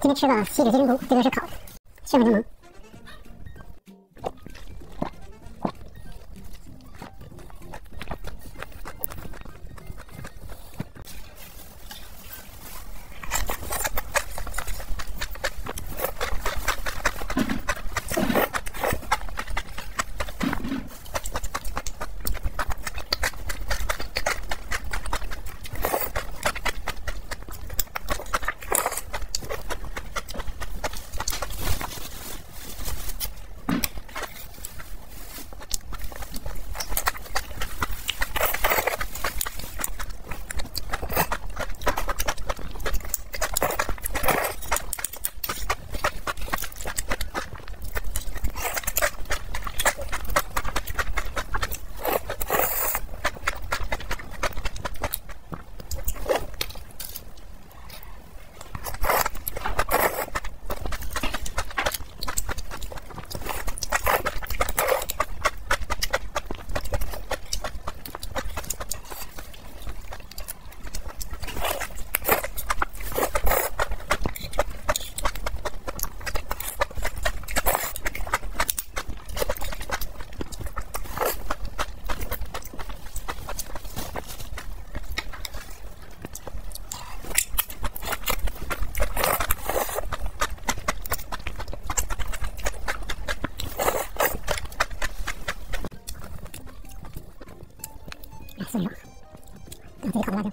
今天吃了锡纸金针菇，这个是烤的，炫个柠檬。四秒，这里烤的辣椒。